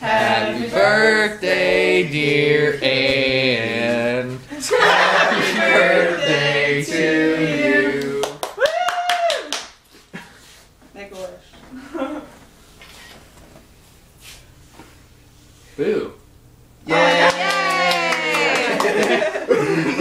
Happy birthday, dear Anne. Happy birthday to you. Make a wish. Boo. Yay!